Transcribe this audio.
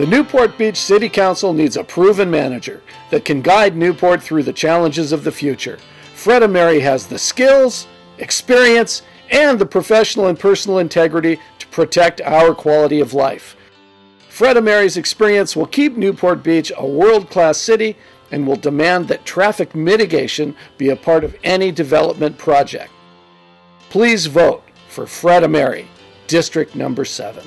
The Newport Beach City Council needs a proven manager that can guide Newport through the challenges of the future. Fred Ameri has the skills, experience, and the professional and personal integrity to protect our quality of life. Fred Ameri's experience will keep Newport Beach a world class city and will demand that traffic mitigation be a part of any development project. Please vote for Fred Ameri, District Number 7.